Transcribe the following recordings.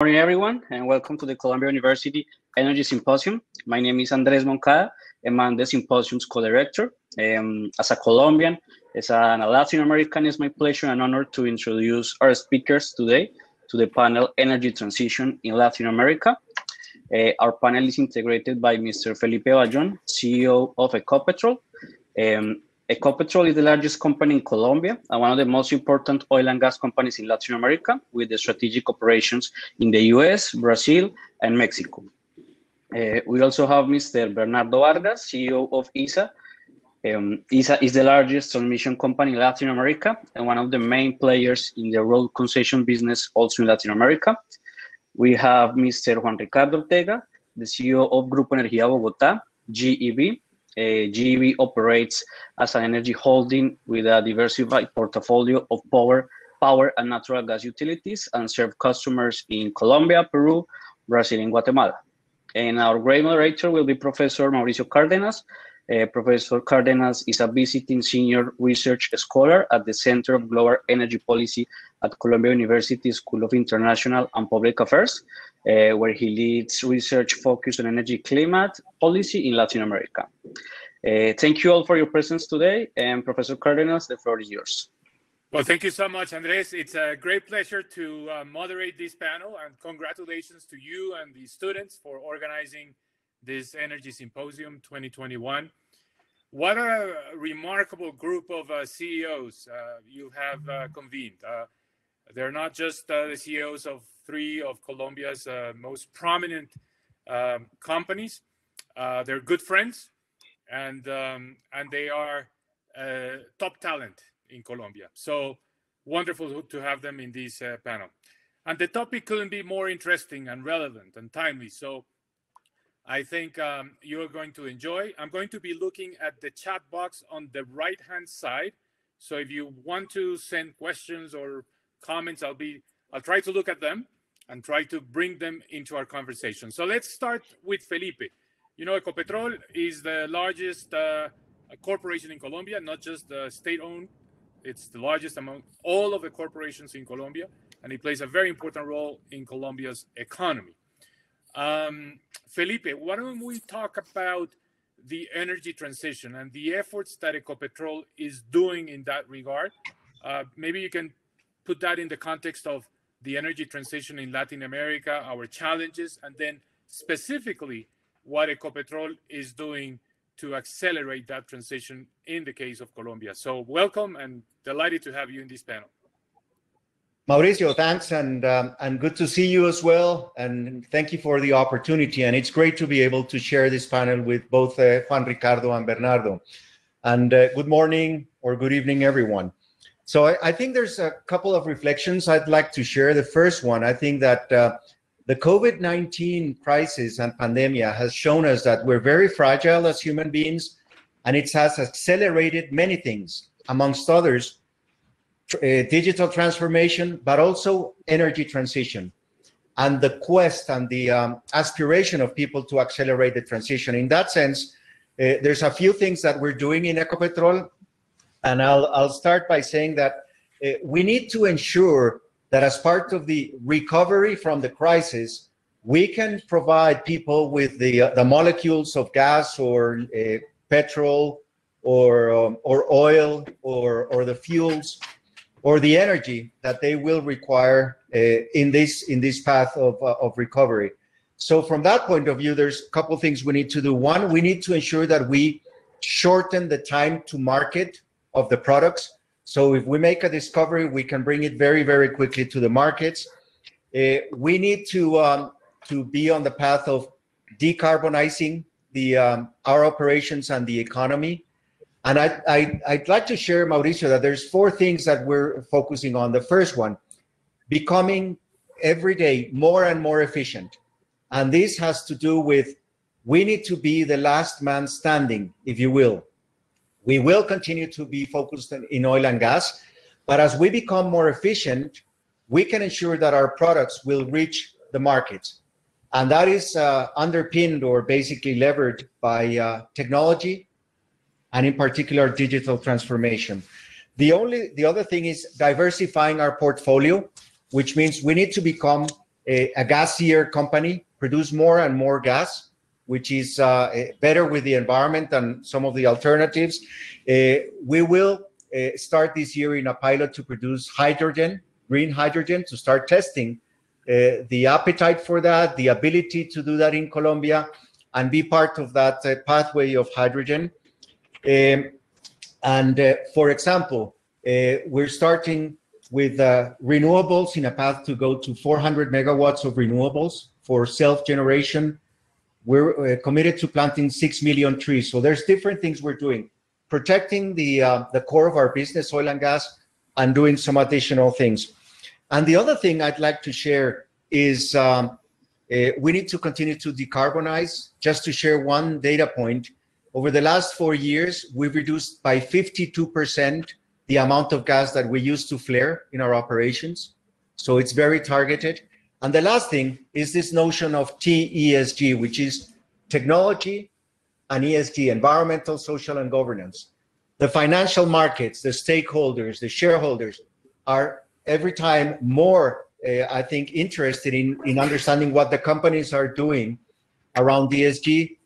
morning, everyone, and welcome to the Columbia University Energy Symposium. My name is Andres Moncada, and I'm the symposium's co-director. Um, as a Colombian, as a Latin American, it's my pleasure and honor to introduce our speakers today to the panel Energy Transition in Latin America. Uh, our panel is integrated by Mr. Felipe Bayón, CEO of Ecopetrol. Um, Ecopetrol is the largest company in Colombia and one of the most important oil and gas companies in Latin America with the strategic operations in the US, Brazil, and Mexico. Uh, we also have Mr. Bernardo Vargas, CEO of ISA. Um, ISA is the largest transmission company in Latin America and one of the main players in the road concession business also in Latin America. We have Mr. Juan Ricardo Ortega, the CEO of Grupo Energía Bogotá, GEB. Uh, operates as an energy holding with a diversified portfolio of power, power and natural gas utilities and serve customers in Colombia, Peru, Brazil, and Guatemala. And our great moderator will be Professor Mauricio Cárdenas. Uh, Professor Cárdenas is a visiting senior research scholar at the Center of Global Energy Policy at Columbia University School of International and Public Affairs, uh, where he leads research focused on energy climate policy in Latin America. Uh, thank you all for your presence today. And Professor Cárdenas, the floor is yours. Well, thank you so much, Andres. It's a great pleasure to uh, moderate this panel, and congratulations to you and the students for organizing this Energy Symposium 2021. What a remarkable group of uh, CEOs uh, you have uh, convened. They're not just uh, the CEOs of three of Colombia's uh, most prominent um, companies. Uh, they're good friends, and um, and they are uh, top talent in Colombia. So wonderful to have them in this uh, panel. And the topic couldn't be more interesting and relevant and timely. So I think um, you're going to enjoy. I'm going to be looking at the chat box on the right hand side. So if you want to send questions or comments, I'll be I'll try to look at them and try to bring them into our conversation. So let's start with Felipe. You know, Ecopetrol is the largest uh, corporation in Colombia, not just state-owned. It's the largest among all of the corporations in Colombia, and it plays a very important role in Colombia's economy. Um, Felipe, why don't we talk about the energy transition and the efforts that Ecopetrol is doing in that regard? Uh, maybe you can put that in the context of the energy transition in Latin America, our challenges, and then specifically what Ecopetrol is doing to accelerate that transition in the case of Colombia. So welcome and delighted to have you in this panel. Mauricio, thanks, and um, and good to see you as well. And thank you for the opportunity. And it's great to be able to share this panel with both uh, Juan Ricardo and Bernardo. And uh, good morning or good evening, everyone. So I, I, think there's a couple of reflections I'd like to share. The first one, I think that uh, the COVID-19 crisis and pandemic has shown us that we're very fragile as human beings, and it has accelerated many things, amongst others, uh, digital transformation, but also energy transition and the quest and the um, aspiration of people to accelerate the transition. In that sense, uh, there's a few things that we're doing in Ecopetrol and I'll, I'll start by saying that uh, we need to ensure that as part of the recovery from the crisis, we can provide people with the, uh, the molecules of gas or uh, petrol or, um, or oil or, or the fuels or the energy that they will require uh, in this in this path of, uh, of recovery. So from that point of view, there's a couple things we need to do. One, we need to ensure that we shorten the time to market of the products. So if we make a discovery, we can bring it very, very quickly to the markets. Uh, we need to um, to be on the path of decarbonizing the um, our operations and the economy. And I, I, I'd like to share, Mauricio, that there's four things that we're focusing on. The first one, becoming every day more and more efficient. And this has to do with we need to be the last man standing, if you will. We will continue to be focused in oil and gas, but as we become more efficient, we can ensure that our products will reach the markets. And that is uh, underpinned or basically levered by uh, technology and in particular digital transformation. The only the other thing is diversifying our portfolio, which means we need to become a, a gassier company, produce more and more gas, which is uh, better with the environment than some of the alternatives. Uh, we will uh, start this year in a pilot to produce hydrogen, green hydrogen, to start testing uh, the appetite for that, the ability to do that in Colombia, and be part of that uh, pathway of hydrogen. Um, and uh, for example, we're starting with renewables in a path to go to 400 megawatts of renewables for self-generation. We're committed to planting 6 million trees. So there's different things we're doing protecting the uh, the core of our business, oil and gas, and doing some additional things. And the other thing I'd like to share is um, uh, we need to continue to decarbonize. Just to share one data point, over the last four years, we've reduced by 52% the amount of gas that we use to flare in our operations. So it's very targeted. And the last thing is this notion of TESG, which is technology, and ESG, environmental, social, and governance. The financial markets, the stakeholders, the shareholders are every time more, uh, I think, interested in, in understanding what the companies are doing around ESG.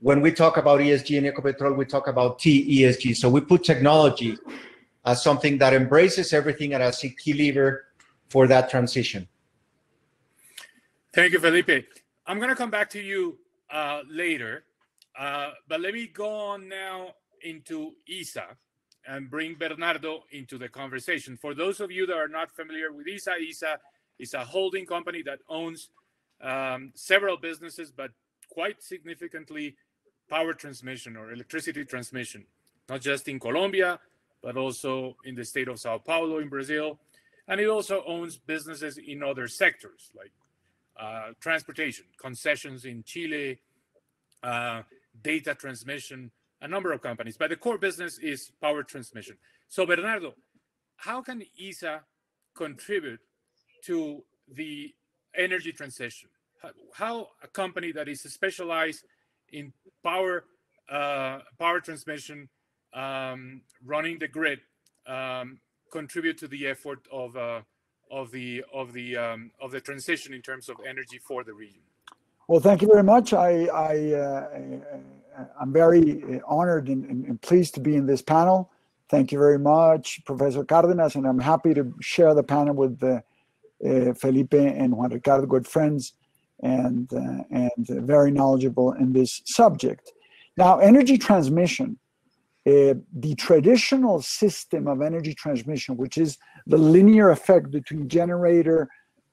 When we talk about ESG in Ecopetrol, we talk about TESG. So we put technology as something that embraces everything and as a key lever for that transition. Thank you, Felipe. I'm going to come back to you uh, later uh, but let me go on now into ISA and bring Bernardo into the conversation. For those of you that are not familiar with ISA, ISA is a holding company that owns um, several businesses, but quite significantly power transmission or electricity transmission, not just in Colombia, but also in the state of Sao Paulo in Brazil. And it also owns businesses in other sectors like transportation, concessions in Chile, uh, data transmission, a number of companies, but the core business is power transmission. So, Bernardo, how can ISA contribute to the energy transition? How a company that is specialized in power uh, power transmission, um, running the grid, um, contribute to the effort of uh, of the of the um, of the transition in terms of energy for the region? Well, thank you very much. I, I, uh, I'm very honored and, and, pleased to be in this panel. Thank you very much, Professor Cardenas, and I'm happy to share the panel with uh, uh, Felipe and Juan Ricardo, good friends, and, uh, and very knowledgeable in this subject. Now, energy transmission, uh, the traditional system of energy transmission, which is the linear effect between generator,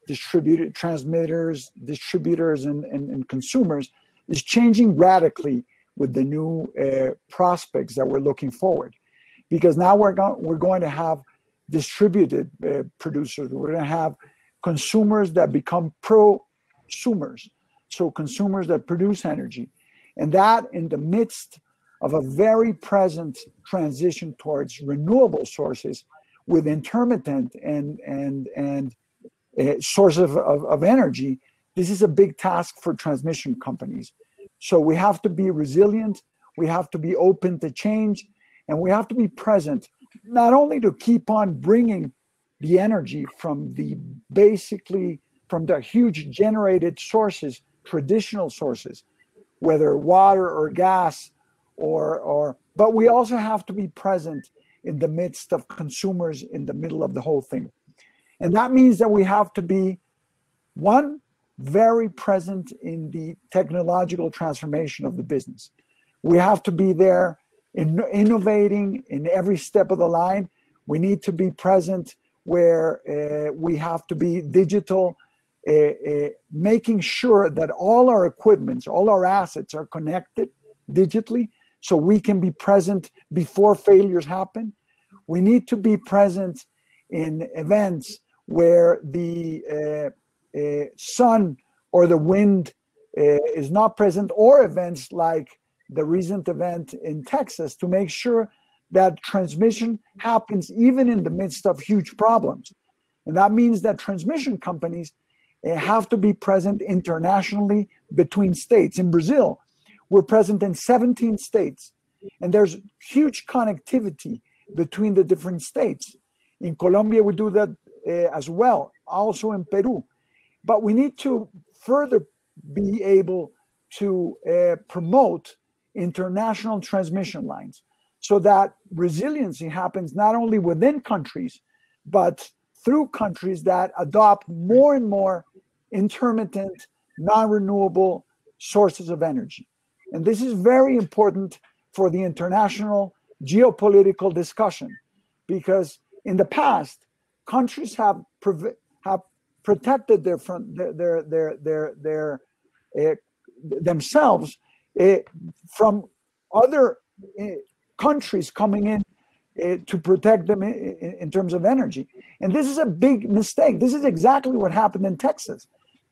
distributed transmitters, distributors, and, and, and, consumers is changing radically with the new uh, prospects that we're looking forward. Because now we're, go- we're going to have distributed uh, producers, we're going to have consumers that become prosumers, so consumers that produce energy. And that in the midst of a very present transition towards renewable sources with intermittent and and and uh, source of, of, of energy, this is a big task for transmission companies. So we have to be resilient, we have to be open to change, and we have to be present, not only to keep on bringing the energy from the basically from the huge generated sources, traditional sources, whether water or gas or or but we also have to be present in the midst of consumers in the middle of the whole thing. And that means that we have to be, one, very present in the technological transformation of the business. We have to be there in innovating in every step of the line. We need to be present where uh, we have to be digital, uh, uh, making sure that all our equipments, all our assets are connected digitally so we can be present before failures happen. We need to be present in events where the uh, uh, sun or the wind uh, is not present, or events like the recent event in Texas to make sure that transmission happens even in the midst of huge problems. And that means that transmission companies uh, have to be present internationally between states. In Brazil, we're present in 17 states, and there's huge connectivity between the different states. In Colombia, we do that uh, as well, also in Peru. but we need to further be able to uh, promote international transmission lines so that resiliency happens not only within countries, but through countries that adopt more and more intermittent, non renewable sources of energy. And this is very important for the international geopolitical discussion because in the past, countries have, have protected their, front, their, their, their, their, uh, themselves uh, from other uh, countries coming in to protect them in, in, terms of energy. And this is a big mistake. This is exactly what happened in Texas.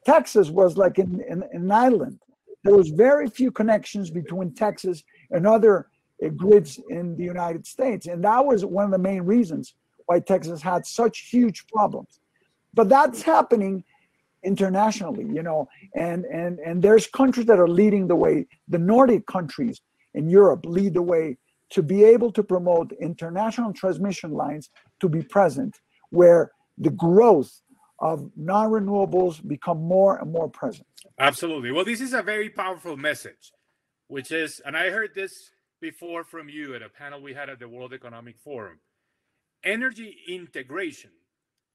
Texas was like in, in an island. There was very few connections between Texas and other uh, grids in the United States. And that was one of the main reasons why Texas had such huge problems. But that's happening internationally, you know, and and and there's countries that are leading the way. The Nordic countries in Europe lead the way to be able to promote international transmission lines to be present where the growth of non-renewables become more and more present. Absolutely. Well, this is a very powerful message, which is, and I heard this before from you at a panel we had at the World Economic Forum. Energy integration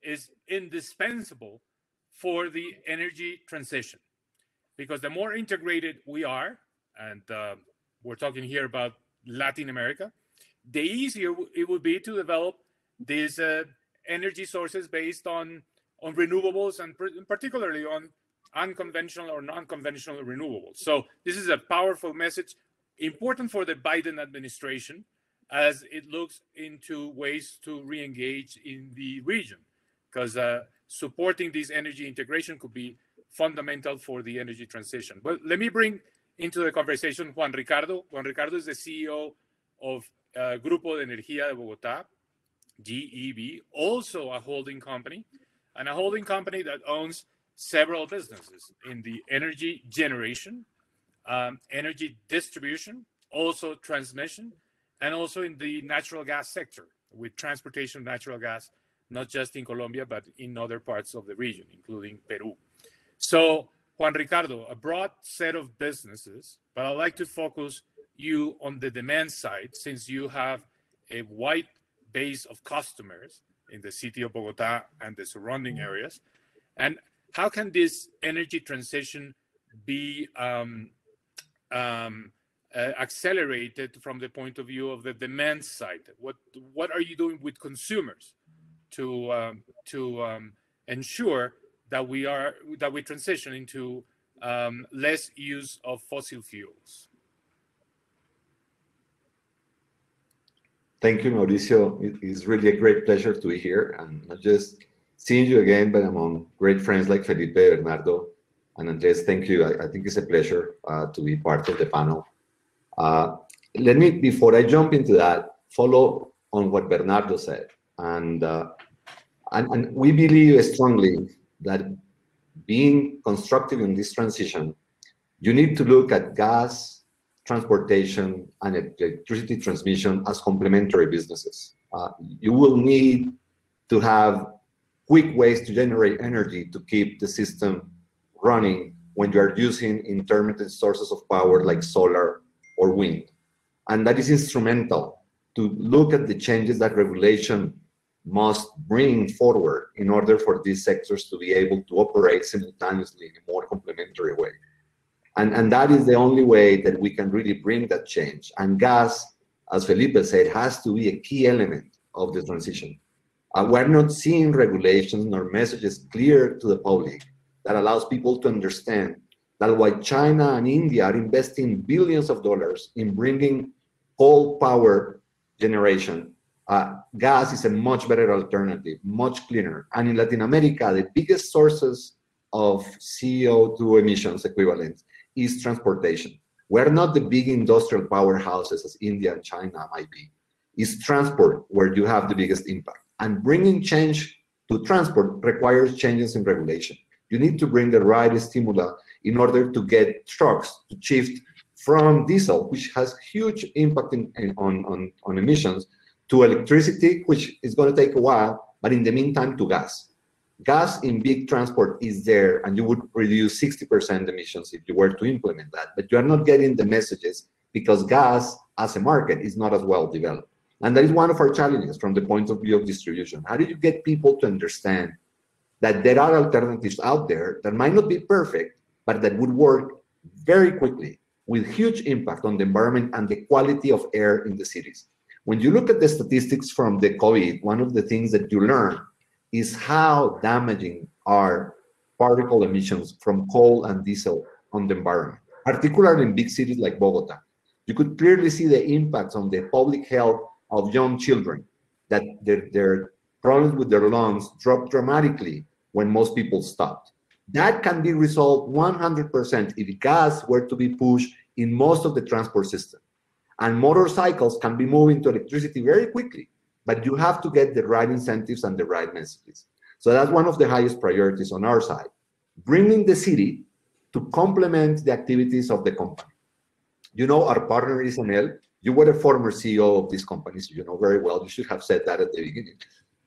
is indispensable for the energy transition because the more integrated we are, and uh, we're talking here about Latin America, the easier it would be to develop these uh, energy sources based on on renewables and particularly on unconventional or non-conventional renewables. So this is a powerful message, important for the Biden administration as it looks into ways to re-engage in the region, because uh, supporting this energy integration could be fundamental for the energy transition. But let me bring into the conversation Juan Ricardo. Juan Ricardo is the CEO of uh, Grupo de Energía de Bogotá, GEB, also a holding company, and a holding company that owns several businesses in the energy generation, um, energy distribution, also transmission, and also in the natural gas sector with transportation of natural gas, not just in Colombia, but in other parts of the region, including Peru. So Juan Ricardo, a broad set of businesses, but I'd like to focus you on the demand side since you have a wide base of customers in the city of Bogota and the surrounding areas. And how can this energy transition be um, um, uh, accelerated from the point of view of the demand side? What what are you doing with consumers to um, to um, ensure that we are that we transition into um, less use of fossil fuels. Thank you, Mauricio. It is really a great pleasure to be here and not just seeing you again, but among great friends like Felipe, Bernardo, and Andres. Thank you. I, I think it's a pleasure uh, to be part of the panel. Uh, let me, before I jump into that, follow on what Bernardo said. And, uh, and, and we believe strongly that being constructive in this transition, you need to look at gas, transportation, and electricity transmission as complementary businesses. Uh, you will need to have quick ways to generate energy to keep the system running when you are using intermittent sources of power like solar or wind. And that is instrumental to look at the changes that regulation must bring forward in order for these sectors to be able to operate simultaneously in a more complementary way. And, and that is the only way that we can really bring that change. And gas, as Felipe said, has to be a key element of the transition. Uh, we're not seeing regulations nor messages clear to the public that allows people to understand that while China and India are investing billions of dollars in bringing coal power generation uh, gas is a much better alternative, much cleaner. And in Latin America, the biggest sources of CO2 emissions equivalent is transportation. We're not the big industrial powerhouses as India and China might be. It's transport where you have the biggest impact. And bringing change to transport requires changes in regulation. You need to bring the right stimuli in order to get trucks to shift from diesel, which has huge impact in, in, on, on, on emissions, to electricity, which is going to take a while, but in the meantime, to gas. Gas in big transport is there and you would reduce 60% emissions if you were to implement that, but you are not getting the messages because gas as a market is not as well developed. And that is one of our challenges from the point of view of distribution. How do you get people to understand that there are alternatives out there that might not be perfect, but that would work very quickly with huge impact on the environment and the quality of air in the cities. When you look at the statistics from the COVID, one of the things that you learn is how damaging are particle emissions from coal and diesel on the environment, particularly in big cities like Bogota. You could clearly see the impacts on the public health of young children, that their, their problems with their lungs dropped dramatically when most people stopped. That can be resolved 100% if gas were to be pushed in most of the transport system. And motorcycles can be moved into electricity very quickly but you have to get the right incentives and the right messages. So that's one of the highest priorities on our side. Bringing the city to complement the activities of the company. You know, our partner is Enel. You were a former CEO of this company, so you know very well. You should have said that at the beginning,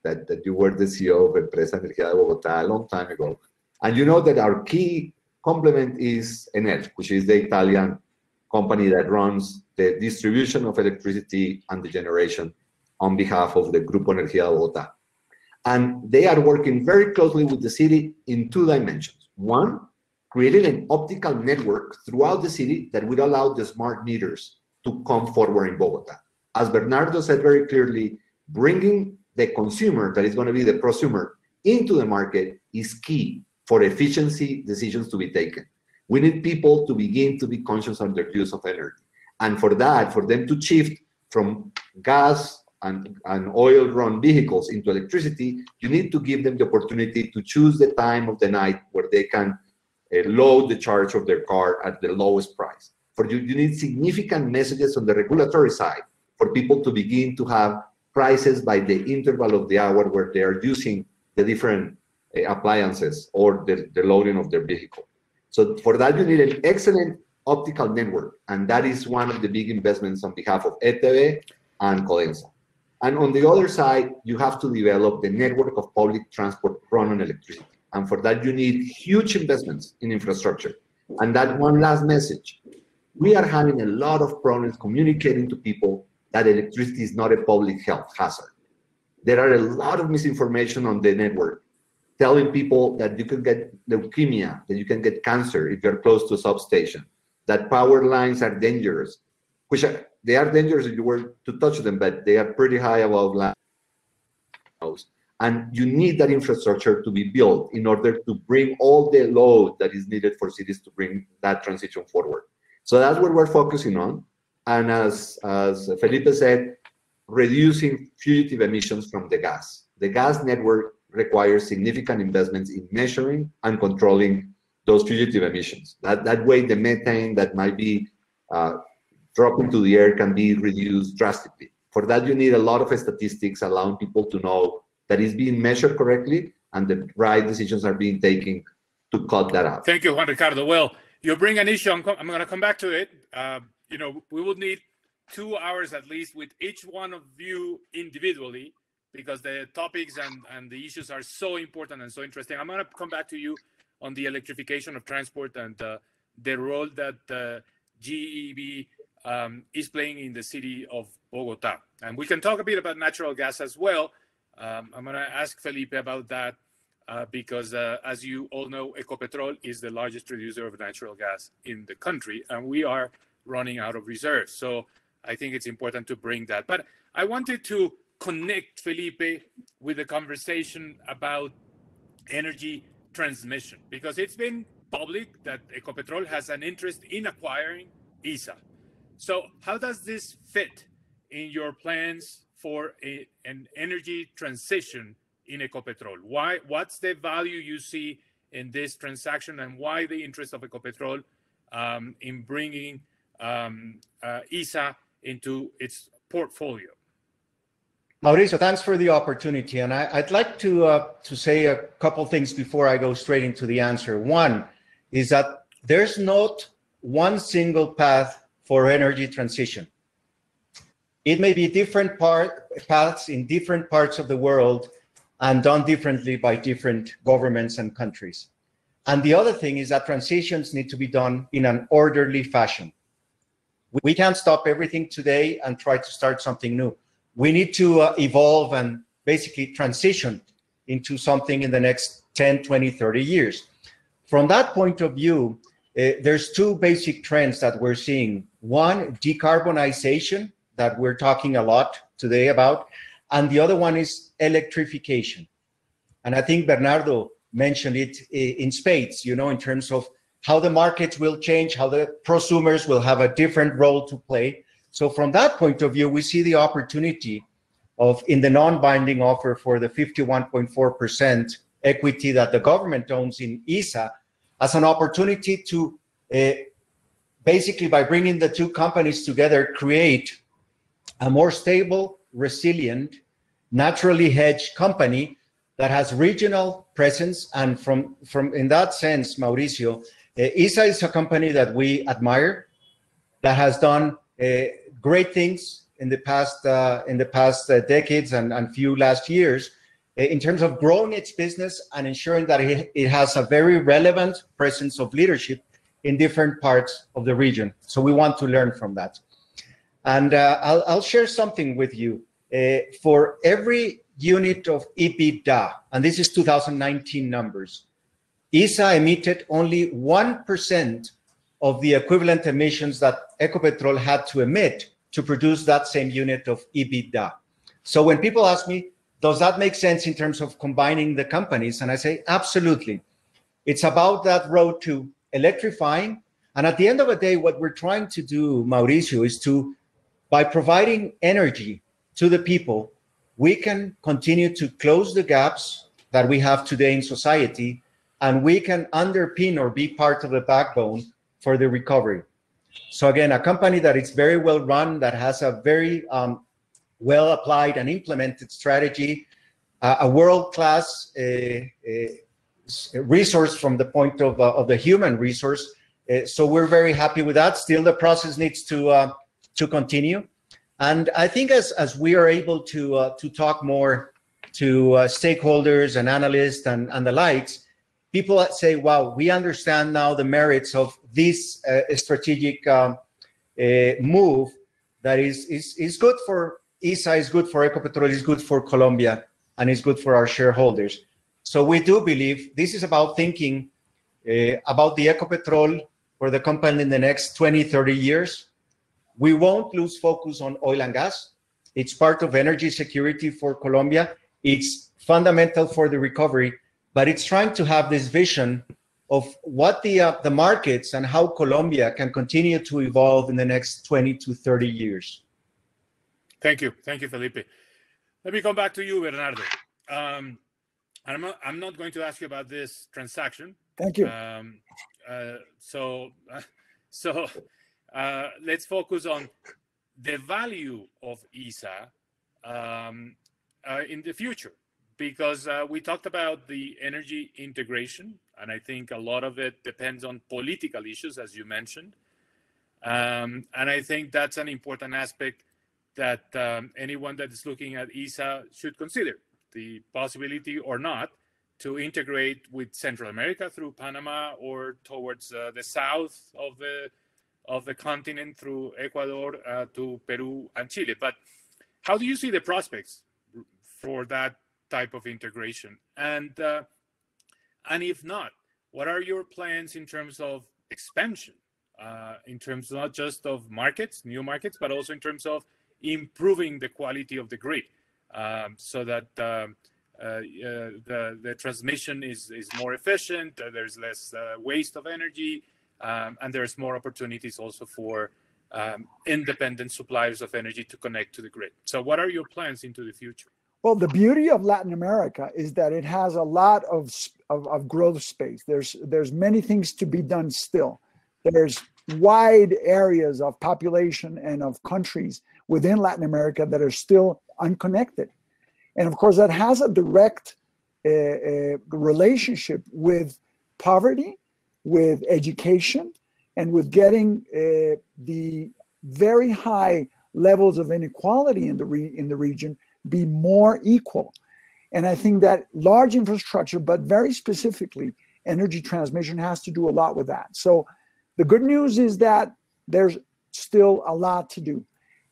that, that you were the CEO of Empresa Energía de Bogotá a long time ago. And you know that our key complement is Enel, which is the Italian company that runs the distribution of electricity and the generation on behalf of the Grupo Energía Bogotá. And they are working very closely with the city in two dimensions. One, creating an optical network throughout the city that would allow the smart meters to come forward in Bogota. As Bernardo said very clearly, bringing the consumer, that is going to be the prosumer, into the market is key for efficiency decisions to be taken. We need people to begin to be conscious of their use of energy. And for that, for them to shift from gas and, and oil-run vehicles into electricity, you need to give them the opportunity to choose the time of the night where they can uh, load the charge of their car at the lowest price. For you, you need significant messages on the regulatory side for people to begin to have prices by the interval of the hour where they are using the different uh, appliances or the, the loading of their vehicle. So for that, you need an excellent optical network, and that is one of the big investments on behalf of ETB and Codensa. And on the other side, you have to develop the network of public transport run on electricity. And for that, you need huge investments in infrastructure. And that one last message, we are having a lot of problems communicating to people that electricity is not a public health hazard. There are a lot of misinformation on the network telling people that you can get leukemia, that you can get cancer if you're close to a substation, that power lines are dangerous, which are, they are dangerous if you were to touch them, but they are pretty high above land. And you need that infrastructure to be built in order to bring all the load that is needed for cities to bring that transition forward. So that's what we're focusing on. And as, as Felipe said, reducing fugitive emissions from the gas. The gas network requires significant investments in measuring and controlling those fugitive emissions. That, that way, the methane that might be uh, drop into the air can be reduced drastically. For that, you need a lot of statistics allowing people to know that it's being measured correctly and the right decisions are being taken to cut that out. Thank you, Juan Ricardo. Well, you bring an issue. I'm, I'm going to come back to it. Uh, you know, we will need two hours at least with each one of you individually because the topics and, and the issues are so important and so interesting. I'm going to come back to you on the electrification of transport and uh, the role that uh, GEB um, is playing in the city of Bogota. And we can talk a bit about natural gas as well. Um, I'm going to ask Felipe about that uh, because, uh, as you all know, Ecopetrol is the largest producer of natural gas in the country, and we are running out of reserves. So I think it's important to bring that. But I wanted to connect Felipe with the conversation about energy transmission because it's been public that Ecopetrol has an interest in acquiring ISA. So how does this fit in your plans for a, an energy transition in Ecopetrol? Why? What's the value you see in this transaction, and why the interest of Ecopetrol um, in bringing um, uh, ISA into its portfolio? Mauricio, thanks for the opportunity, and I, would like to uh, to say a couple things before I go straight into the answer. One is that there's not one single path for energy transition. It may be different part, paths in different parts of the world, and done differently by different governments and countries. And the other thing is that transitions need to be done in an orderly fashion. We can't stop everything today and try to start something new. We need to uh, evolve and basically transition into something in the next 10, 20, 30 years. From that point of view, uh, there's two basic trends that we're seeing. One, decarbonization, that we're talking a lot today about, and the other one is electrification. And I think Bernardo mentioned it in spades, you know, in terms of how the markets will change, how the prosumers will have a different role to play. So from that point of view, we see the opportunity of in the non-binding offer for the 51.4% equity that the government owns in ISA as an opportunity to uh, basically by bringing the two companies together, create a more stable, resilient, naturally hedged company that has regional presence. And from, from in that sense, Mauricio, uh, ISA is a company that we admire, that has done uh, great things in the past uh, in the past uh, decades and, and few last years in terms of growing its business and ensuring that it, has a very relevant presence of leadership in different parts of the region. So we want to learn from that. And uh, I'll, I'll, share something with you. Uh, for every unit of EBITDA, and this is 2019 numbers, ISA emitted only 1% of the equivalent emissions that Ecopetrol had to emit to produce that same unit of EBITDA. So when people ask me, does that make sense in terms of combining the companies? And I say, absolutely. It's about that road to electrifying. And at the end of the day, what we're trying to do, Mauricio, is to by providing energy to the people, we can continue to close the gaps that we have today in society, and we can underpin or be part of the backbone for the recovery. So again, a company that is very well run, that has a very um, well applied and implemented strategy, uh, a world-class uh, uh, resource from the point of, uh, of the human resource. So we're very happy with that. Still, the process needs to to continue. And I think as, as we are able to, uh, to talk more to uh, stakeholders and analysts and, and the likes, people say, wow, we understand now the merits of this uh, strategic um, move that is, is, is good for ISA, is good for Ecopetrol, is good for Colombia, and is good for our shareholders. So we do believe this is about thinking uh, about the Ecopetrol for the company in the next 20, 30 years, we won't lose focus on oil and gas. It's part of energy security for Colombia. It's fundamental for the recovery, but it's trying to have this vision of what the uh, the markets and how Colombia can continue to evolve in the next 20 to 30 years. Thank you. Thank you, Felipe. Let me come back to you, Bernardo. Um, I'm not, I'm not going to ask you about this transaction. Thank you. Um, uh, so, uh, so uh, let's focus on the value of ISA um, uh, in the future, because uh, we talked about the energy integration, and I think a lot of it depends on political issues, as you mentioned. Um, and I think that's an important aspect that um, anyone that is looking at ISA should consider the possibility or not to integrate with Central America through Panama or towards uh, the south of the of the continent through Ecuador uh, to Peru and Chile. But how do you see the prospects for that type of integration? And uh, and if not, what are your plans in terms of expansion? Uh, in terms not just of markets, new markets, but also in terms of improving the quality of the grid, um, so that um, uh, uh, the the transmission is is more efficient. Uh, there's less uh, waste of energy, um, and there's more opportunities also for um, independent suppliers of energy to connect to the grid. So, what are your plans into the future? Well, the beauty of Latin America is that it has a lot of, of, of growth space. There's there's many things to be done still. There's wide areas of population and of countries within Latin America that are still unconnected, and of course that has a direct uh, uh, relationship with poverty with education and with getting uh, the very high levels of inequality in the re- in the region be more equal. And I think that large infrastructure, but very specifically, energy transmission has to do a lot with that. So the good news is that there's still a lot to do.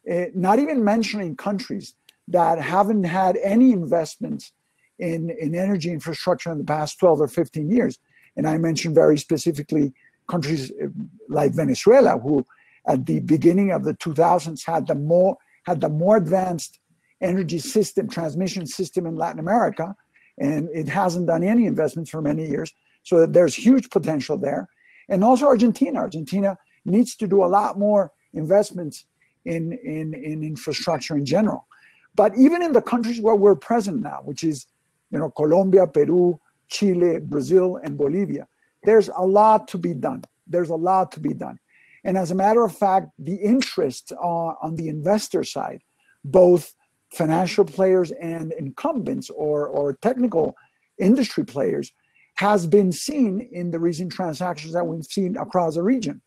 Uh, not even mentioning countries that haven't had any investments in, in energy infrastructure in the past 12 or 15 years. And I mentioned very specifically countries uh, like Venezuela, who at the beginning of the 2000s had the more had the more advanced energy system transmission system in Latin America, and it hasn't done any investments for many years. So there's huge potential there, and also Argentina. Argentina needs to do a lot more investments in in in infrastructure in general. But even in the countries where we're present now, which is you know Colombia, Peru, Chile, Brazil, and Bolivia, there's a lot to be done. There's a lot to be done. And as a matter of fact, the interest uh, on the investor side, both financial players and incumbents or, or technical industry players, has been seen in the recent transactions that we've seen across the region.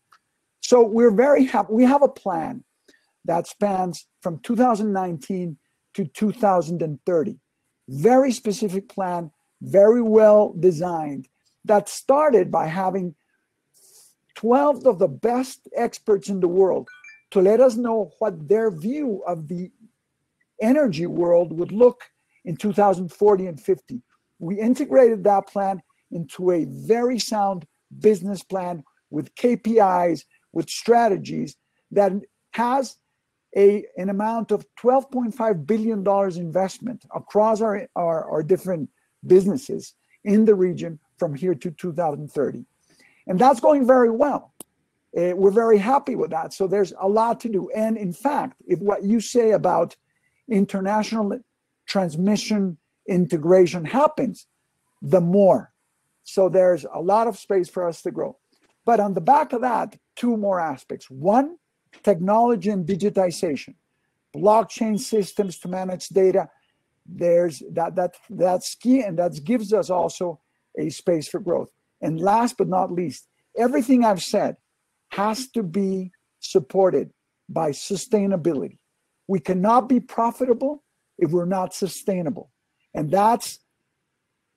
So we're very happy. We have a plan that spans from 2019 to 2030. Very specific plan, very well designed, that started by having 12 of the best experts in the world to let us know what their view of the energy world would look in 2040 and 50. We integrated that plan into a very sound business plan with KPIs, with strategies that has a, an amount of $12.5 billion investment across our, our, our different businesses in the region from here to 2030. And that's going very well. Uh, we're very happy with that. So there's a lot to do. And in fact, if what you say about international transmission integration happens, the more. So there's a lot of space for us to grow. But on the back of that, two more aspects. One, technology and digitization, blockchain systems to manage data. There's that that that's key, and that gives us also a space for growth. And last but not least, everything I've said has to be supported by sustainability. We cannot be profitable if we're not sustainable. And that's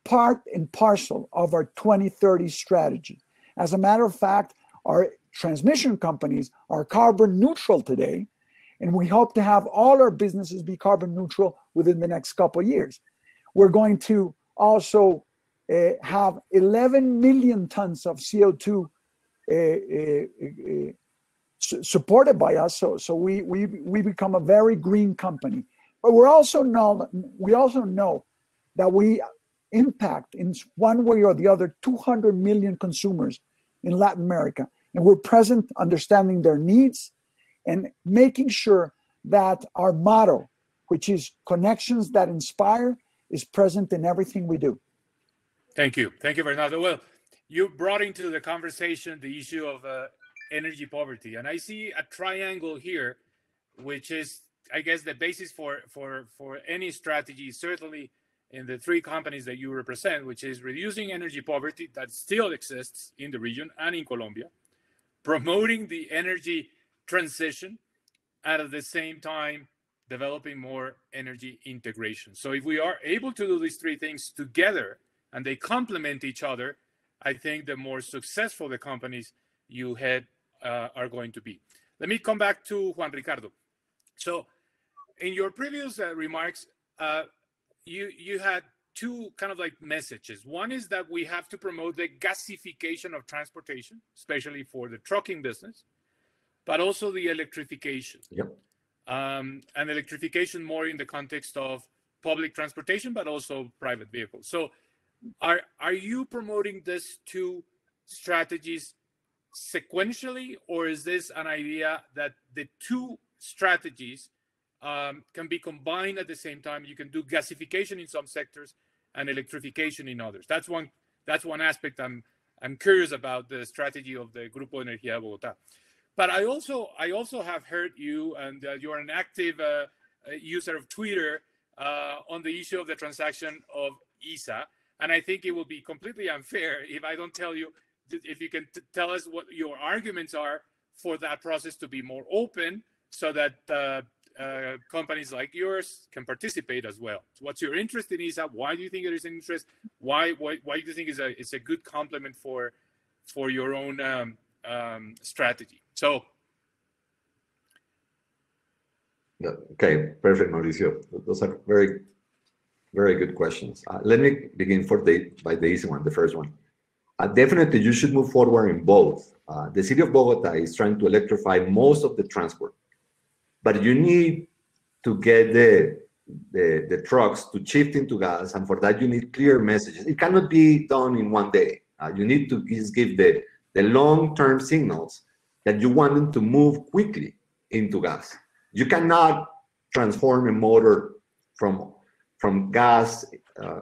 part and parcel of our 2030 strategy. As a matter of fact, our transmission companies are carbon neutral today, and we hope to have all our businesses be carbon neutral within the next couple years. We're going to also uh, have 11 million tons of CO2 uh, uh, supported by us. So, so we, we, we become a very green company. But we're also know, we also know that we impact in one way or the other 200 million consumers in Latin America. And we're present, understanding their needs and making sure that our motto, which is connections that inspire, is present in everything we do. Thank you. Thank you, Bernardo. Well, you brought into the conversation the issue of uh, energy poverty. And I see a triangle here, which is, I guess, the basis for, for, for any strategy, certainly in the three companies that you represent, which is reducing energy poverty that still exists in the region and in Colombia, promoting the energy transition, at the same time, developing more energy integration. So if we are able to do these three things together, and they complement each other, I think the more successful the companies you head uh, are going to be. Let me come back to Juan Ricardo. So, in your previous uh, remarks, uh, you you had two kind of like messages. One is that we have to promote the gasification of transportation, especially for the trucking business, but also the electrification. Yep. Um, and electrification more in the context of public transportation, but also private vehicles. So are are you promoting these two strategies sequentially, or is this an idea that the two strategies um, can be combined at the same time? You can do gasification in some sectors and electrification in others. That's one. That's one aspect I'm I'm curious about the strategy of the Grupo Energía Bogotá. But I also I also have heard you, and uh, you are an active uh, user of Twitter uh, on the issue of the transaction of ISA. And I think it will be completely unfair if I don't tell you, if you can tell us what your arguments are for that process to be more open so that uh, companies like yours can participate as well. So what's your interest in ISA? Why do you think there is an interest? Why why, why do you think it's a it's a good complement for for your own um, um, strategy? So. Okay, perfect, Mauricio. Those are very, very good questions. Uh, let me begin for the by the easy one, the first one. Uh, definitely, you should move forward in both. Uh, the city of Bogota is trying to electrify most of the transport, but you need to get the, the, the trucks to shift into gas, and for that you need clear messages. It cannot be done in one day. Uh, you need to just give the, the long-term signals that you want them to move quickly into gas. You cannot transform a motor from from gas, uh,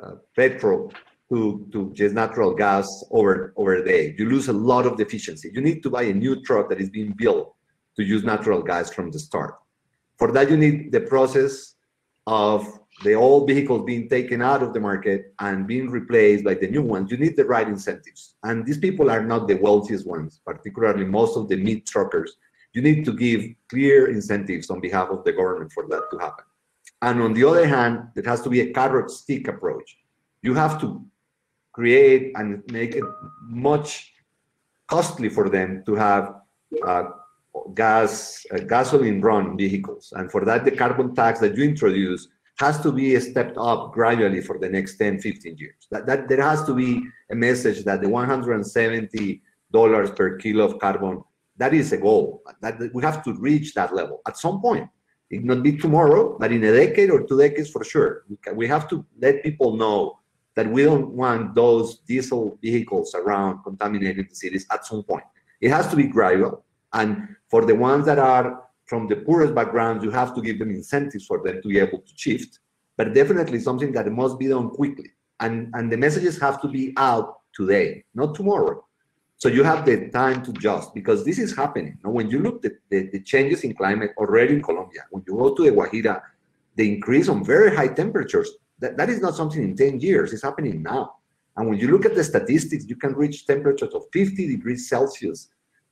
uh, petrol to, to just natural gas over, over a day. You lose a lot of efficiency. You need to buy a new truck that is being built to use natural gas from the start. For that, you need the process of the old vehicles being taken out of the market and being replaced by the new ones. You need the right incentives. And these people are not the wealthiest ones, particularly most of the meat truckers. You need to give clear incentives on behalf of the government for that to happen. And on the other hand, there has to be a carrot stick approach. You have to create and make it much costly for them to have uh, gas uh, gasoline run vehicles. And for that the carbon tax that you introduce has to be stepped up gradually for the next 10 15 years. That, that there has to be a message that the 170 dollars per kilo of carbon that is a goal. That we have to reach that level at some point. It not be tomorrow but in a decade or two decades for sure. We, can, we have to let people know that we don't want those diesel vehicles around contaminating the cities at some point. It has to be gradual. And for the ones that are from the poorest backgrounds, you have to give them incentives for them to be able to shift. But definitely something that must be done quickly. And, and the messages have to be out today, not tomorrow. So you have the time to adjust because this is happening. Now, when you look at the, the changes in climate already in Colombia, when you go to the Guajira, the increase on very high temperatures that, that is not something in 10 years, it's happening now. And when you look at the statistics, you can reach temperatures of 50 degrees Celsius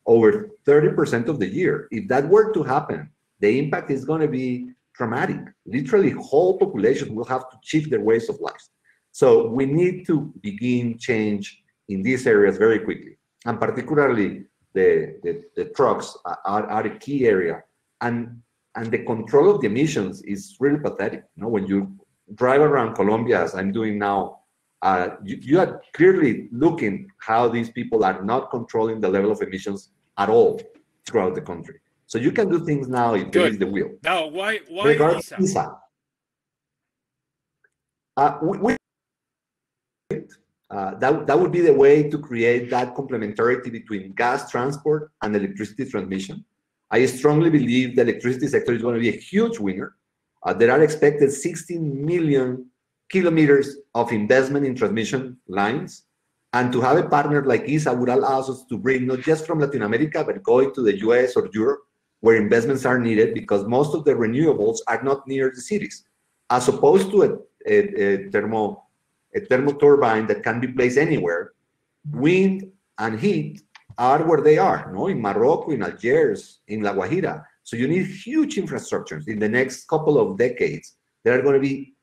over 30% of the year. If that were to happen, the impact is going to be dramatic. Literally, whole population will have to shift their ways of life. So we need to begin change in these areas very quickly. And particularly the, the, the trucks are, are a key area. And and the control of the emissions is really pathetic. You know, when you drive around Colombia, as I'm doing now, uh, you, you, are clearly looking how these people are not controlling the level of emissions at all throughout the country. So you can do things now if there is the will. Now, why why Regarding ISA? Uh, we, we, uh, that, that would be the way to create that complementarity between gas transport and electricity transmission. I strongly believe the electricity sector is going to be a huge winner uh, there are expected 16 million kilometers of investment in transmission lines. And to have a partner like ISA would allow us to bring not just from Latin America, but going to the US or Europe, where investments are needed because most of the renewables are not near the cities, as opposed to a, a, a thermo a thermal turbine that can be placed anywhere. Wind and heat are where they are, no? in Morocco, in Algiers, in La Guajira. So you need huge infrastructures in the next couple of decades. There are going to be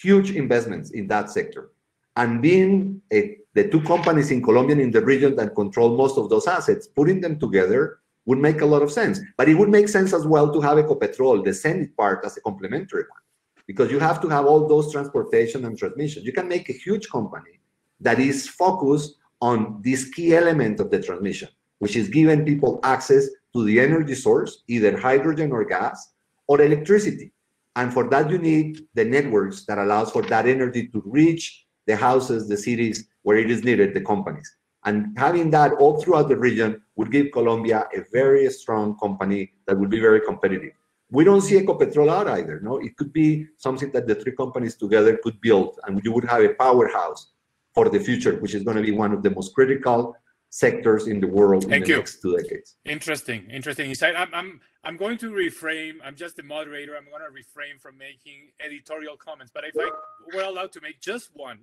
huge investments in that sector. And being a, the two companies in Colombia in the region that control most of those assets, putting them together would make a lot of sense. But it would make sense as well to have Ecopetrol, the Cenit part, as a complementary one, because you have to have all those transportation and transmission. You can make a huge company that is focused on this key element of the transmission, which is giving people access to the energy source, either hydrogen or gas, or electricity. And for that, you need the networks that allows for that energy to reach the houses, the cities where it is needed, the companies. And having that all throughout the region would give Colombia a very strong company that would be very competitive. We don't see Ecopetrol out either. No, it could be something that the three companies together could build, and you would have a powerhouse for the future, which is going to be one of the most critical sectors in the world Thank in the you. next two decades. Interesting, interesting insight. I'm, I'm, I'm going to reframe. I'm just the moderator. I'm going to refrain from making editorial comments. But if I were allowed to make just one,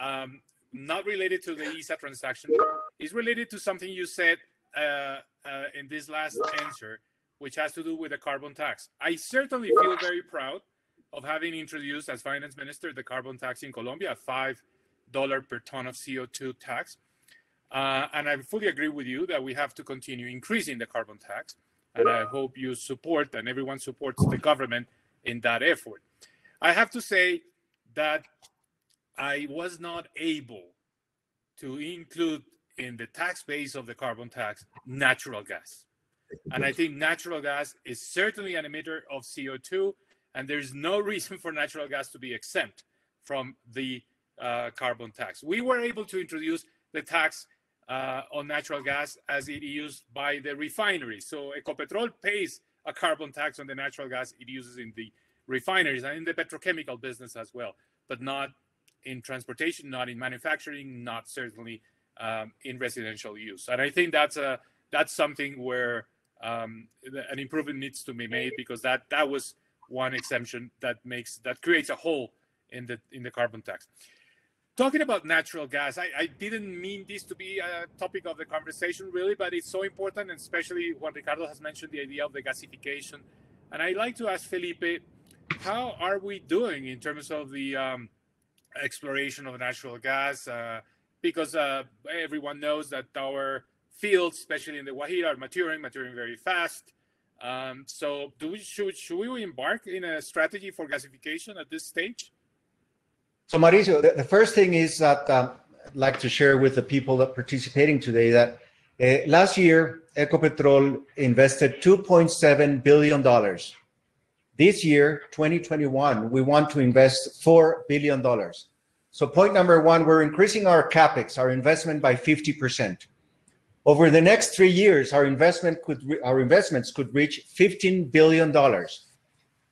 um, not related to the ISA transaction, is related to something you said uh, uh, in this last answer, which has to do with the carbon tax. I certainly feel very proud of having introduced as finance minister the carbon tax in Colombia, five dollar per ton of CO2 tax. Uh, and I fully agree with you that we have to continue increasing the carbon tax. And I hope you support and everyone supports the government in that effort. I have to say that I was not able to include in the tax base of the carbon tax natural gas. And I think natural gas is certainly an emitter of CO2, and there's no reason for natural gas to be exempt from the uh, carbon tax. We were able to introduce the tax uh, on natural gas as it used by the refineries. So Ecopetrol pays a carbon tax on the natural gas it uses in the refineries and in the petrochemical business as well, but not in transportation, not in manufacturing, not certainly um, in residential use. And I think that's a that's something where um, an improvement needs to be made because that that was one exemption that makes that creates a hole in the in the carbon tax. Talking about natural gas, I, I didn't mean this to be a topic of the conversation really, but it's so important, especially when Ricardo has mentioned the idea of the gasification. And I'd like to ask Felipe, how are we doing in terms of the um, exploration of natural gas? Uh, because uh, everyone knows that our fields, especially in the Guajira, are maturing, maturing very fast. Um, so, do we should should we embark in a strategy for gasification at this stage? So, Mauricio, the, the first thing is that um, I'd like to share with the people that are participating today that uh, last year Ecopetrol invested 2.7 billion dollars. This year, 2021, we want to invest four billion dollars. So, point number one, we're increasing our capex, our investment by 50 percent. Over the next three years, our investment could our investments could reach 15 billion dollars.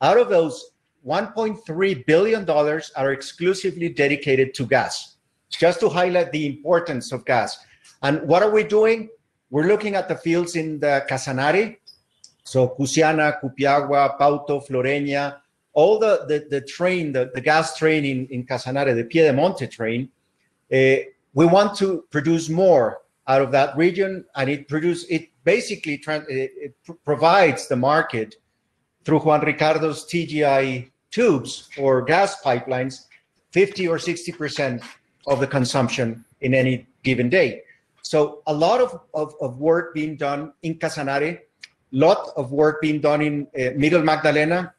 Out of those, 1.3 billion dollars are exclusively dedicated to gas. Just to highlight the importance of gas. And what are we doing? We're looking at the fields in the Casanare, so Cusiana, Cupiagua, Pauto, Floreña, all the, the, the train, the, the gas train in, in Casanare, the Piedemonte train, uh, we want to produce more out of that region, and it produce it basically it, it provides the market through Juan Ricardo's TGI tubes or gas pipelines 50 or 60 percent of the consumption in any given day. So a lot of, of, of work being done in Casanare, lot of work being done in uh, Middle Magdalena,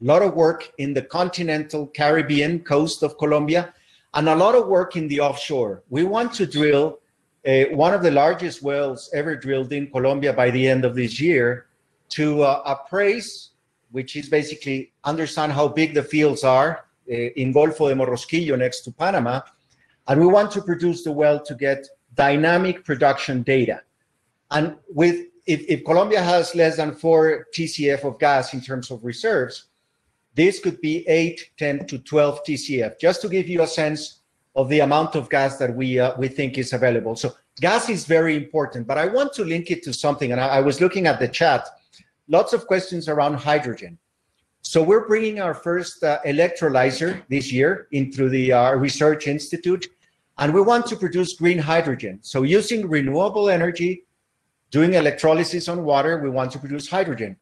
a lot of work in the continental Caribbean coast of Colombia, and a lot of work in the offshore. We want to drill uh, one of the largest wells ever drilled in Colombia by the end of this year to uh, appraise, which is basically understand how big the fields are uh, in Golfo de Morrosquillo next to Panama. And we want to produce the well to get dynamic production data. And with if, if Colombia has less than four TCF of gas in terms of reserves, this could be 8, 10 to 12 TCF, just to give you a sense of the amount of gas that we uh, we think is available. So gas is very important, but I want to link it to something. And I, I, was looking at the chat, lots of questions around hydrogen. So we're bringing our first uh, electrolyzer this year into the uh, research institute, and we want to produce green hydrogen. So using renewable energy, doing electrolysis on water, we want to produce hydrogen.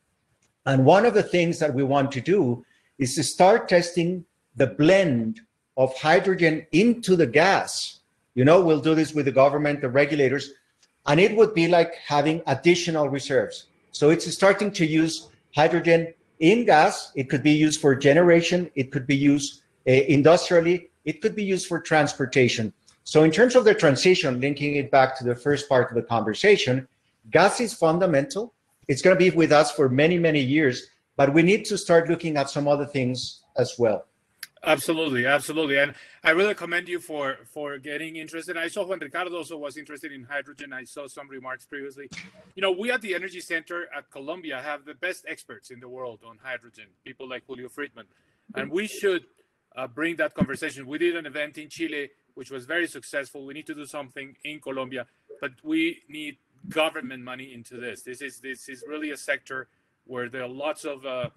And one of the things that we want to do is to start testing the blend of hydrogen into the gas. You know, we'll do this with the government, the regulators, and it would be like having additional reserves. So it's starting to use hydrogen in gas. It could be used for generation. It could be used uh, industrially. It could be used for transportation. So in terms of the transition, linking it back to the first part of the conversation, gas is fundamental. It's going to be with us for many, many years, but we need to start looking at some other things as well. Absolutely, absolutely, and I really commend you for for getting interested. I saw Juan Ricardo also was interested in hydrogen. I saw some remarks previously. You know, we at the Energy Center at Columbia have the best experts in the world on hydrogen. People like Julio Friedmann, and we should uh, bring that conversation. We did an event in Chile which was very successful. We need to do something in Colombia, but we need government money into this. This is this is really a sector where there are lots of uh,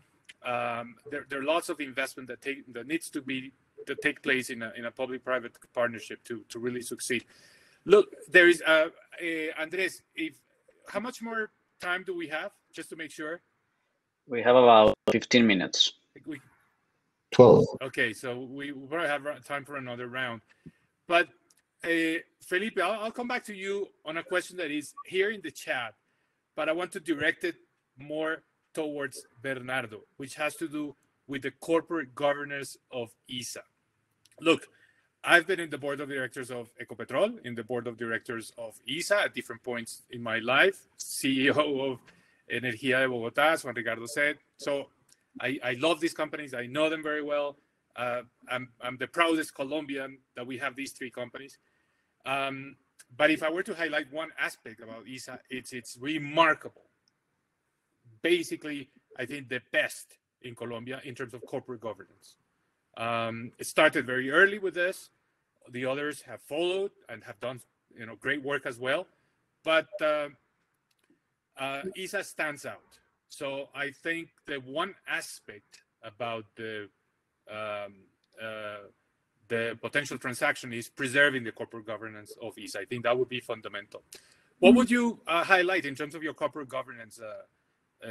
um, there, there are lots of investment that take that needs to be to take place in a, in a public-private partnership to to really succeed. Look, there is uh, uh, Andres. If how much more time do we have just to make sure? We have about 15 minutes. We, 12. okay, so we we probably have time for another round. But uh, Felipe, I'll, I'll come back to you on a question that is here in the chat, but I want to direct it more towards Bernardo, which has to do with the corporate governance of ISA. Look, I've been in the board of directors of Ecopetrol, in the board of directors of ISA at different points in my life, CEO of Energía de Bogotá, as Juan Ricardo said. So I, I love these companies. I know them very well. Uh, I'm, I'm the proudest Colombian that we have these three companies. Um, but if I were to highlight one aspect about ISA, it's it's remarkable. Basically, I think the best in Colombia in terms of corporate governance. Um, it started very early with this. The others have followed and have done you know great work as well. But uh, uh, ISA stands out. So I think the one aspect about the um, uh, the potential transaction is preserving the corporate governance of ISA. I think that would be fundamental. What would you uh, highlight in terms of your corporate governance, uh, Uh,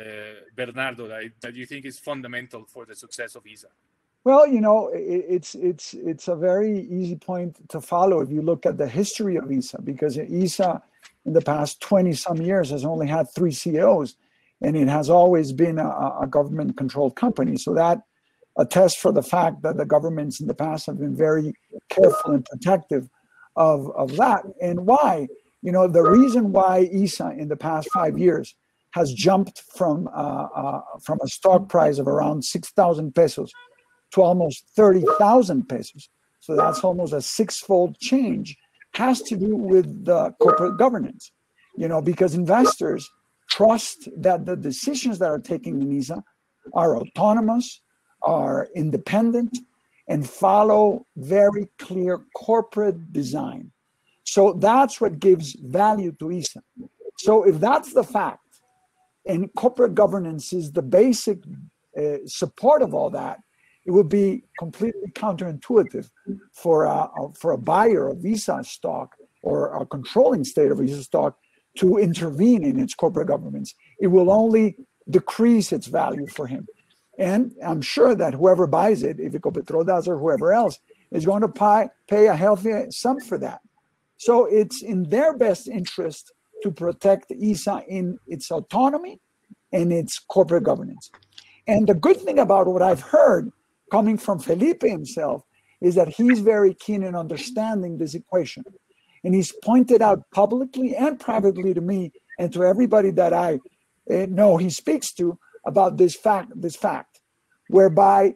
Bernardo, that, that you think is fundamental for the success of ISA? Well, you know, it, it's it's it's a very easy point to follow if you look at the history of ISA, because ISA in the past 20 some years has only had three CEOs, and it has always been a, a government controlled company. So that attests for the fact that the governments in the past have been very careful and protective of, of that. And why? You know, the reason why ISA in the past five years has jumped from uh, uh, from a stock price of around 6,000 pesos to almost 30,000 pesos. So that's almost a six-fold change has to do with the corporate governance, you know, because investors trust that the decisions that are taken in ISA are autonomous, are independent, and follow very clear corporate design. So that's what gives value to ISA. So if that's the fact, and corporate governance is the basic uh, support of all that, it would be completely counterintuitive for a, for a buyer of ISA stock or a controlling state of ISA stock to intervene in its corporate governance. It will only decrease its value for him. And I'm sure that whoever buys it, if Ecopetrol does or whoever else, is going to pay, pay a healthy sum for that. So it's in their best interest to protect ISA in its autonomy and its corporate governance. And the good thing about what I've heard coming from Felipe himself is that he's very keen in understanding this equation. And he's pointed out publicly and privately to me and to everybody that I uh, know he speaks to about this fact, this fact, whereby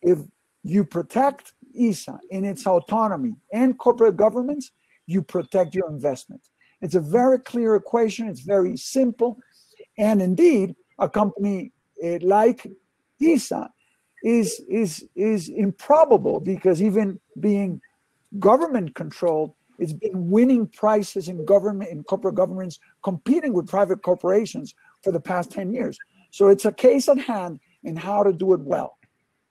if you protect ISA in its autonomy and corporate governance, you protect your investment. It's a very clear equation. It's very simple. And indeed, a company uh, like ISA is is is improbable because even being government controlled it's been winning prices in government in corporate governments competing with private corporations for the past 10 years so it's a case at hand in how to do it well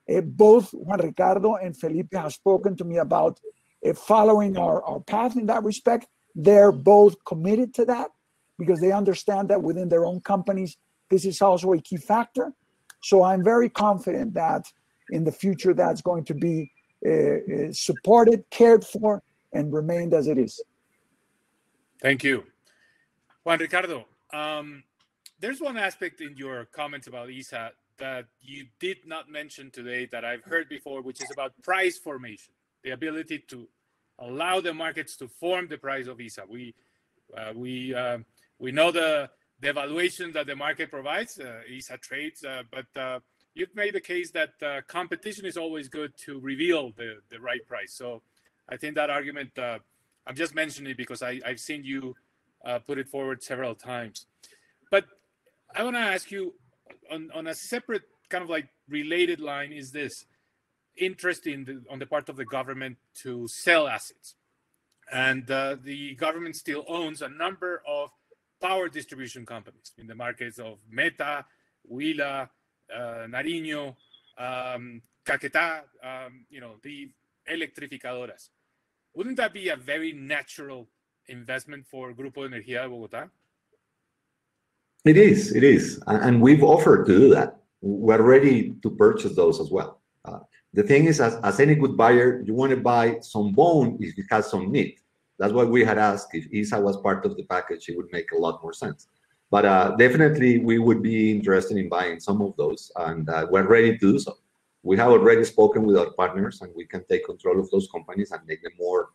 uh, both juan ricardo and felipe have spoken to me about uh, following our, our path in that respect they're both committed to that because they understand that within their own companies this is also a key factor so I'm very confident that in the future that's going to be uh, supported, cared for, and remained as it is. Thank you. Juan Ricardo, um, there's one aspect in your comments about ISA that you did not mention today that I've heard before, which is about price formation, the ability to allow the markets to form the price of ISA. We uh, we uh, we know the the evaluation that the market provides, uh, ISA trades, uh, but uh, you've made the case that uh, competition is always good to reveal the, the right price. So I think that argument, I'm just mentioning it because I, I've seen you put it forward several times. But I want to ask you on, on a separate kind of like related line is this interest in the, on the part of the government to sell assets. And the government still owns a number of power distribution companies in the markets of Meta, Huila, uh, Nariño, um, Caquetá, um, you know, the electrificadoras. Wouldn't that be a very natural investment for Grupo Energía de Bogotá? It is, it is. And we've offered to do that. We're ready to purchase those as well. The thing is, as, as any good buyer, you want to buy some bone if it has some meat. That's why we had asked if ISA was part of the package, it would make a lot more sense. But uh, definitely, we would be interested in buying some of those, and uh, we're ready to do so. We have already spoken with our partners, and we can take control of those companies and make them more,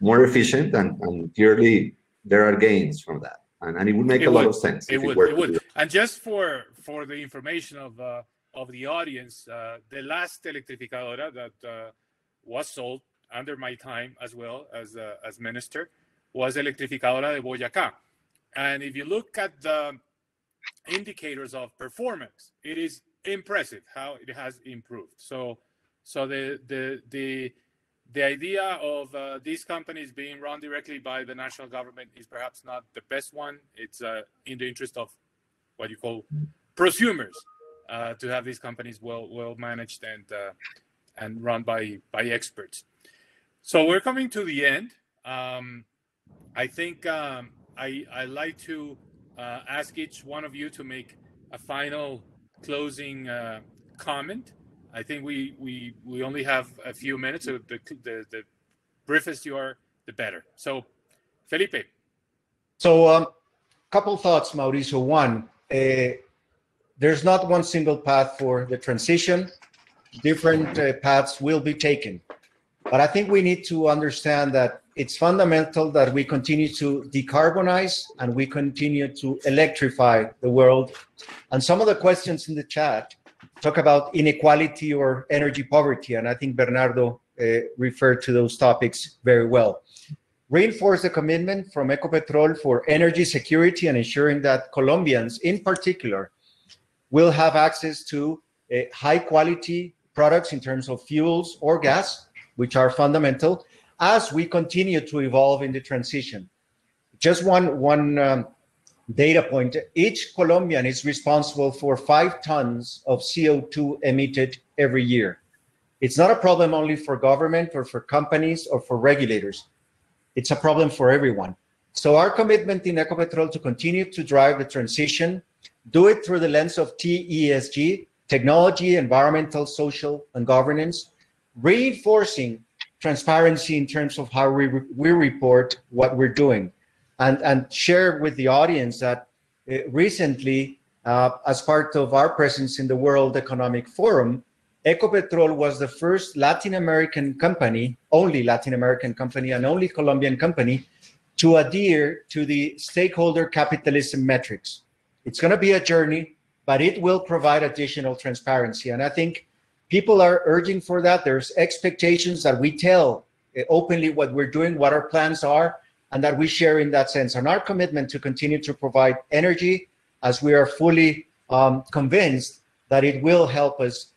more efficient. And, and clearly, there are gains from that and, and it would make it a would. lot of sense. It would. It, would. And just for for the information of uh, of the audience, uh, the last electrificadora that uh, was sold under my time as well as uh, as minister was Electrificadora de Boyacá. And if you look at the indicators of performance, it is impressive how it has improved. So so the the the the idea of uh, these companies being run directly by the national government is perhaps not the best one. It's uh, in the interest of what you call prosumers uh, to have these companies well well managed and uh, and run by by experts. So we're coming to the end. Um, I think um, I I like to uh, ask each one of you to make a final closing uh, comment I think we we we only have a few minutes. So the the, the briefest you are, the better. So, Felipe. So, a um, couple thoughts, Mauricio. One, uh, there's not one single path for the transition. Different uh, paths will be taken, but I think we need to understand that it's fundamental that we continue to decarbonize and we continue to electrify the world. And some of the questions in the chat talk about inequality or energy poverty, and I think Bernardo uh, referred to those topics very well. Reinforce the commitment from Ecopetrol for energy security and ensuring that Colombians, in particular, will have access to uh, high quality products in terms of fuels or gas, which are fundamental, as we continue to evolve in the transition. Just one, one um, data point, each Colombian is responsible for five tons of CO2 emitted every year. It's not a problem only for government or for companies or for regulators. It's a problem for everyone. So our commitment in Ecopetrol to continue to drive the transition, do it through the lens of TESG, technology, environmental, social, and governance, reinforcing transparency in terms of how we, we report what we're doing and, and share with the audience that uh, recently, uh, as part of our presence in the World Economic Forum, Ecopetrol was the first Latin American company, only Latin American company, and only Colombian company to adhere to the stakeholder capitalism metrics. It's going to be a journey, but it will provide additional transparency. And I think people are urging for that. There's expectations that we tell uh, openly what we're doing, what our plans are, and that we share in that sense. And our commitment to continue to provide energy as we are fully um, convinced that it will help us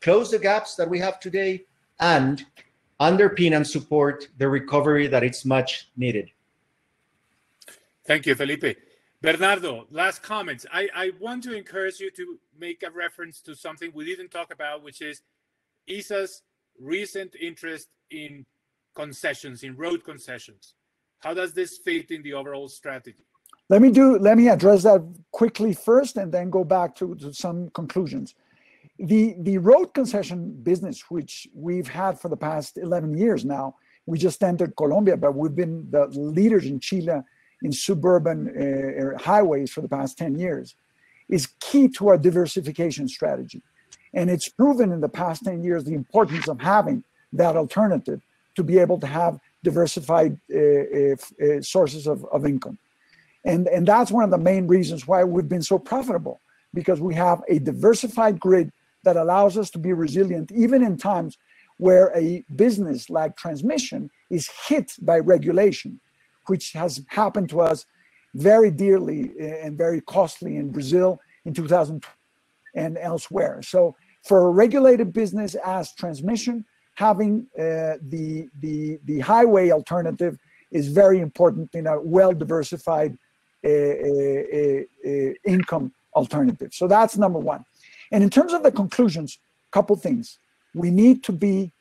close the gaps that we have today and underpin and support the recovery that it's much needed. Thank you, Felipe. Bernardo, last comments. I, I want to encourage you to make a reference to something we didn't talk about, which is ISA's recent interest in concessions, in road concessions. How does this fit in the overall strategy? Let me do. Let me address that quickly first, and then go back to, to some conclusions. The the road concession business, which we've had for the past 11 years now, we just entered Colombia, but we've been the leaders in Chile in suburban uh, highways for the past 10 years, is key to our diversification strategy. And it's proven in the past 10 years the importance of having that alternative to be able to have diversified uh, uh, uh, sources of, of income. And, and that's one of the main reasons why we've been so profitable because we have a diversified grid that allows us to be resilient even in times where a business like transmission is hit by regulation, which has happened to us very dearly and very costly in Brazil in 2000 and elsewhere. So for a regulated business as transmission, having uh, the, the, the highway alternative is very important in a well diversified uh, uh, uh, income alternative. So that's number one. And in terms of the conclusions, a couple things. We need to be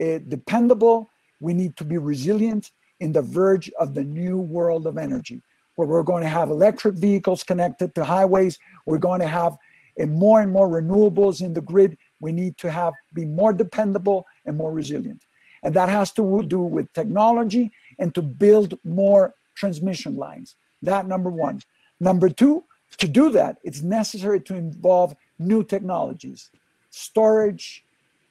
uh, dependable. We need to be resilient in the verge of the new world of energy. where we're going to have electric vehicles connected to highways. We're going to have a more and more renewables in the grid. We need to have be more dependable and more resilient. And that has to do with technology and to build more transmission lines. That number one. Number two, to do that, it's necessary to involve new technologies, storage,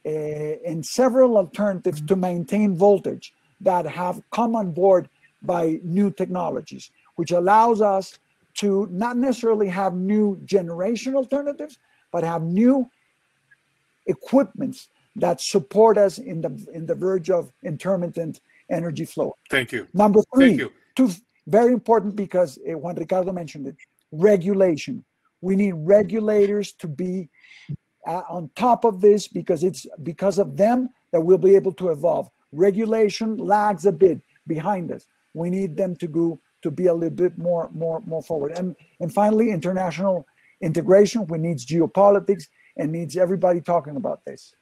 uh, and several alternatives to maintain voltage that have come on board by new technologies, which allows us to not necessarily have new generation alternatives, but have new equipments that support us in the in the verge of intermittent energy flow. Thank you. Number three, Thank you. two very important because uh, Juan Ricardo mentioned it. Regulation. We need regulators to be uh, on top of this because it's because of them that we'll be able to evolve. Regulation lags a bit behind us. We need them to go to be a little bit more more more forward. And and finally, international integration. We needs geopolitics and needs everybody talking about this.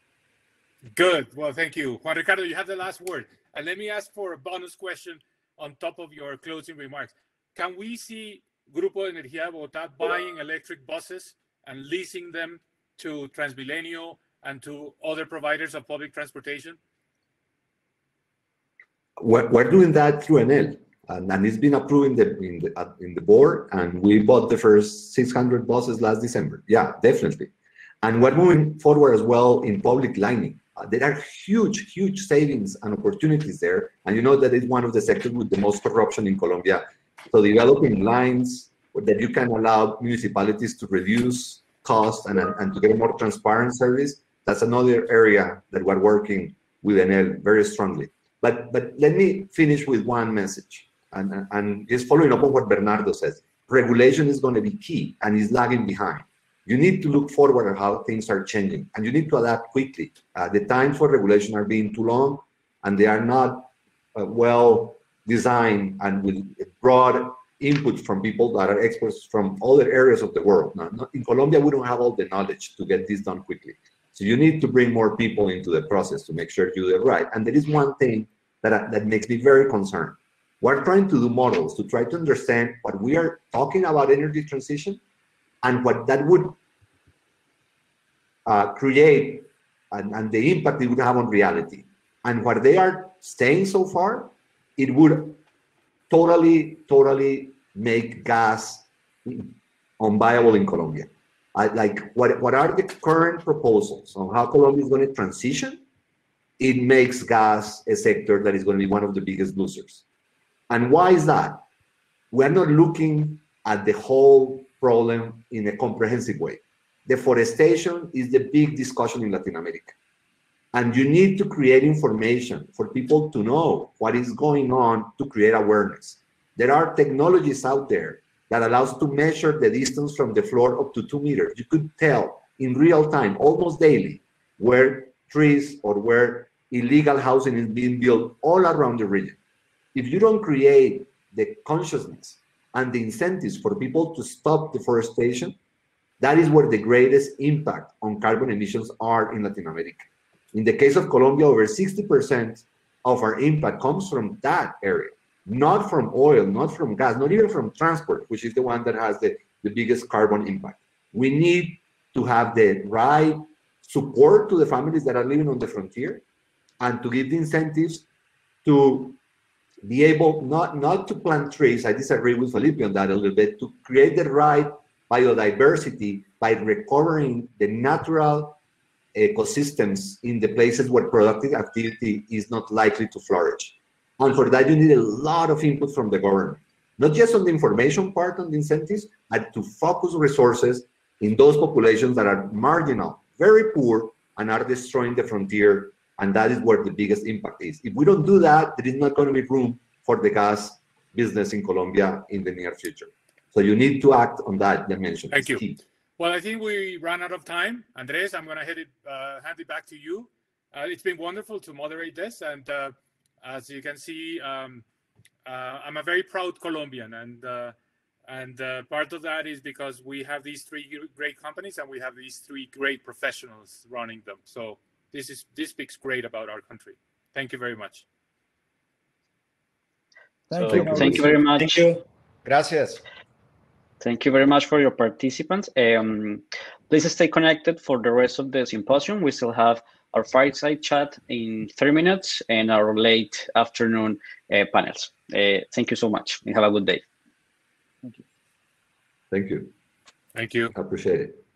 Good. Well, thank you. Juan Ricardo, you have the last word. And let me ask for a bonus question on top of your closing remarks. Can we see Grupo Energía Bogotá buying electric buses and leasing them to Transmilenio and to other providers of public transportation? We're, we're doing that through Enel, and, and it's been approved in the in the uh, in the board, and we bought the first 600 buses last December. Yeah, definitely. And we're moving forward as well in public lighting. Uh, there are huge, huge savings and opportunities there. And you know that it's one of the sectors with the most corruption in Colombia. So developing lines that you can allow municipalities to reduce cost and, and to get a more transparent service, that's another area that we're working with Enel very strongly. But, but let me finish with one message. And, and it's following up on what Bernardo says. Regulation is going to be key and is lagging behind you need to look forward at how things are changing and you need to adapt quickly. Uh, the times for regulation are being too long and they are not uh, well designed and with broad input from people that are experts from other areas of the world. Now, in Colombia, we don't have all the knowledge to get this done quickly. So you need to bring more people into the process to make sure you do it right. And there is one thing that, that makes me very concerned. We're trying to do models to try to understand what we are talking about energy transition and what that would uh, create and, and, the impact it would have on reality. And what they are saying so far, it would totally, totally make gas unviable in Colombia. Like what, what are the current proposals on how Colombia is going to transition? It makes gas a sector that is going to be one of the biggest losers. And why is that? We're not looking at the whole problem in a comprehensive way. Deforestation is the big discussion in Latin America. And you need to create information for people to know what is going on to create awareness. There are technologies out there that allows to measure the distance from the floor up to two meters. You could tell in real time, almost daily, where trees or where illegal housing is being built all around the region. If you don't create the consciousness and the incentives for people to stop deforestation, that is where the greatest impact on carbon emissions are in Latin America. In the case of Colombia, over 60% of our impact comes from that area, not from oil, not from gas, not even from transport, which is the one that has the, the biggest carbon impact. We need to have the right support to the families that are living on the frontier and to give the incentives to be able not not to plant trees. I disagree with Felipe on that a little bit. To create the right biodiversity by recovering the natural ecosystems in the places where productive activity is not likely to flourish. And for that, you need a lot of input from the government, not just on the information part on the incentives, but to focus resources in those populations that are marginal, very poor, and are destroying the frontier and that is where the biggest impact is. If we don't do that, there is not going to be room for the gas business in Colombia in the near future. So you need to act on that dimension. Thank you. Key. Well, I think we ran out of time. Andres, I'm going to hand it, uh, hand it back to you. Uh, it's been wonderful to moderate this. And uh, as you can see, um, uh, I'm a very proud Colombian. And, uh, and uh, part of that is because we have these three great companies and we have these three great professionals running them. So this is this speaks great about our country. Thank you very much. Thank so, you. Thank you very much. Thank you. Gracias. Thank you very much for your participants. Um, please stay connected for the rest of the symposium. We still have our fireside chat in three minutes and our late afternoon uh, panels. Uh, thank you so much and have a good day. Thank you. Thank you. Thank you. I appreciate it.